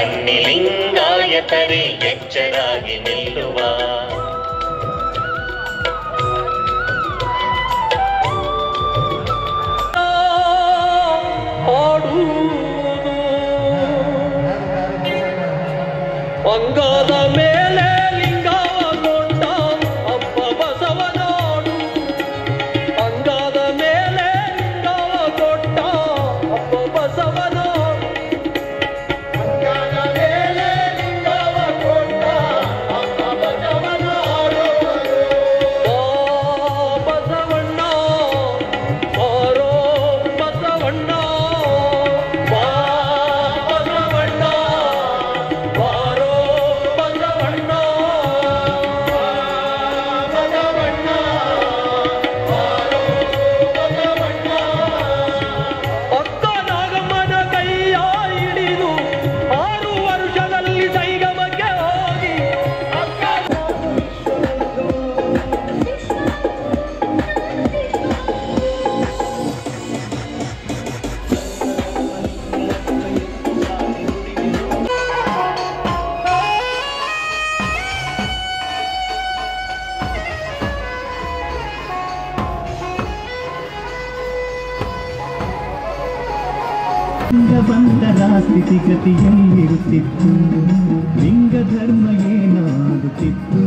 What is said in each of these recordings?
ಬನ್ನಿ ಲಿಂಗಾಯತರೆ ಎಚ್ಚರಾಗಿ ನಿಲ್ಲುವ. ಅಂಗದ ಮೇಲೆ ಲಿಂಗಬಂಧರ ಸ್ಥಿತಿಗತಿಯಲ್ಲಿರುತ್ತಿತ್ತು ಲಿಂಗ ಧರ್ಮ ಏನಾಗುತ್ತಿತ್ತು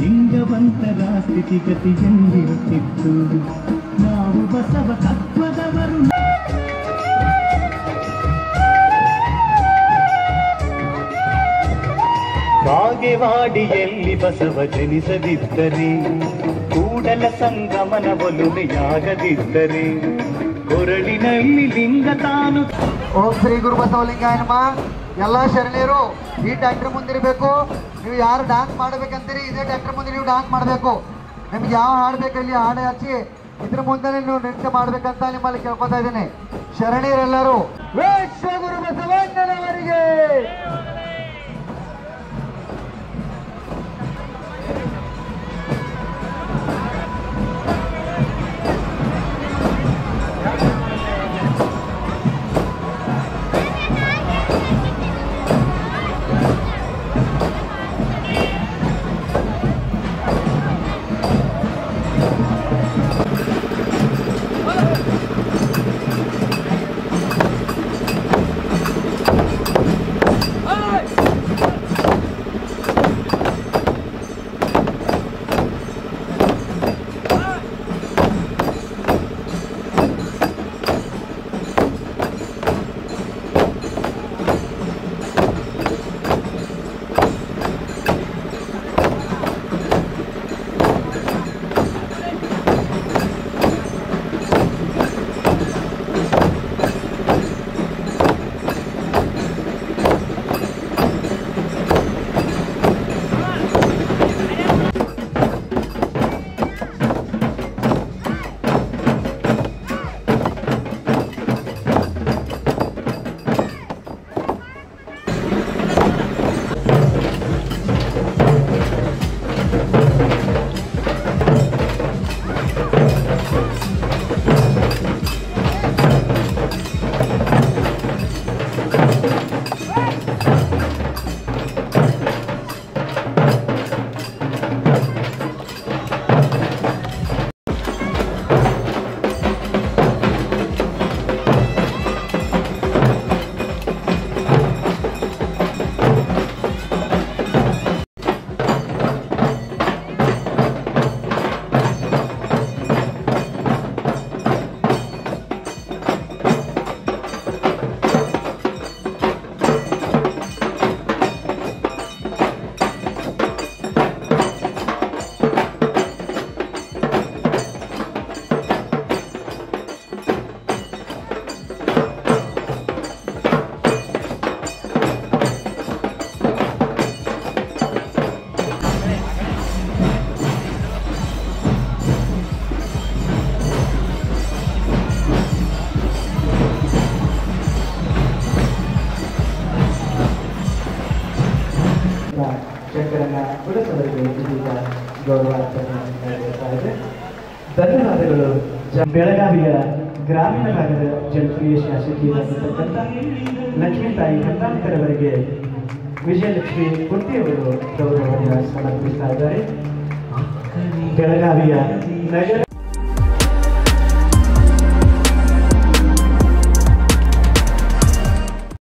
ಲಿಂಗವಂತರ ಸ್ಥಿತಿಗತಿಯಲ್ಲಿರುತ್ತಿತ್ತು ನಾವು ಬಸವ ತತ್ವದವರು. ಕಾಗೆವಾಡಿಯಲ್ಲಿ ಬಸವ ಜನಿಸದಿದ್ದರೆ, ಕೂಡಲ ಸಂಗಮನ ಒಲುಮೆಯಾಗದಿದ್ದರೆ ಕೊರಳಿನಲ್ಲಿ ಲಿಂಗ ತಾನು ಓಂ ಶ್ರೀ ಗುರು ಬಸವಲಿಂಗಾಯ ನಮ ಎಲ್ಲ ಶರಣೀಯರು ಈ ಟ್ಯಾಕ್ಟರ್ ಮುಂದಿರಬೇಕು. ನೀವು ಯಾರು ಡಾನ್ಸ್ ಮಾಡ್ಬೇಕಂತೀರಿ ಇದೇ ಟ್ಯಾಕ್ಟರ್ ಮುಂದೆ ನೀವು ಡಾನ್ಸ್ ಮಾಡಬೇಕು. ನಿಮ್ಗೆ ಯಾವ ಹಾಡು ಬೇಕು ಇಲ್ಲಿ ಹಾಡು ಹಚ್ಚಿ ಇದ್ರ ಮುಂದೆ ನೀವು ನೃತ್ಯ ಮಾಡ್ಬೇಕಂತ ನಿಮ್ಮಲ್ಲಿ ಕೇಳ್ಕೊತಾ ಇದ್ದೀನಿ. ಶರಣೀಯರೆಲ್ಲರೂ ವಿಶ್ವ ಶಂಕರನ ಪುರಸಭೆಗೆ ಇದೀಗ ಗೌರವಾರ್ಪಣೆ ನಡೆಯುತ್ತಾ ಇದೆ ಧನ್ಯವಾದಗಳು. ಬೆಳಗಾವಿಯ ಗ್ರಾಮೀಣ ಭಾಗದ ಜನಪ್ರಿಯ ಶಾಸಕಿಯಾಗಿರ್ತಕ್ಕಂಥ ಲಕ್ಷ್ಮೀ ತಾಯಿ ಕಂದಾಂಕರವರಿಗೆ ವಿಜಯಲಕ್ಷ್ಮಿ ಕುಂಟಿಯವರು ಗೌರವವನ್ನು ಸಮರ್ಪಿಸ್ತಾ ಇದ್ದಾರೆ. ಬೆಳಗಾವಿಯ ನಗರ